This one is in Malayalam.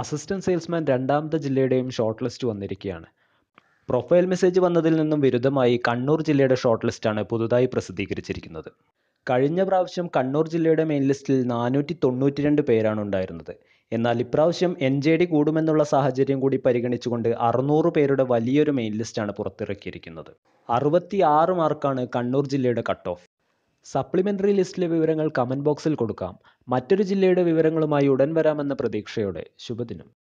അസിസ്റ്റന്റ് സെയിൽസ്മാൻ രണ്ടാമത്തെ ജില്ലയുടെയും ഷോർട്ട് ലിസ്റ്റ് വന്നിരിക്കുകയാണ്. പ്രൊഫൈൽ മെസ്സേജ് വന്നതിൽ നിന്നും വിരുദ്ധമായി കണ്ണൂർ ജില്ലയുടെ ഷോർട്ട് ലിസ്റ്റാണ് പുതുതായി പ്രസിദ്ധീകരിച്ചിരിക്കുന്നത്. കഴിഞ്ഞ പ്രാവശ്യം കണ്ണൂർ ജില്ലയുടെ മെയിൻ ലിസ്റ്റിൽ നാനൂറ്റി തൊണ്ണൂറ്റി രണ്ട് പേരാണ് ഉണ്ടായിരുന്നത്. എന്നാൽ ഇപ്രാവശ്യം എൻ ജെ ഡി കൂടുമെന്നുള്ള സാഹചര്യം കൂടി പരിഗണിച്ചുകൊണ്ട് അറുന്നൂറ് പേരുടെ വലിയൊരു മെയിൻ ലിസ്റ്റാണ് പുറത്തിറക്കിയിരിക്കുന്നത്. അറുപത്തി ആറ് മാർക്കാണ് കണ്ണൂർ ജില്ലയുടെ കട്ട് ഓഫ് സപ്ലിമെന്ററി ലിസ്റ്റിലെ വിവരങ്ങൾ കമന്റ് ബോക്സിൽ കൊടുക്കാം. മറ്റൊരു ജില്ലയുടെ വിവരങ്ങളുമായി ഉടൻ വരാമെന്ന പ്രതീക്ഷയോടെ. ശുഭദിനം.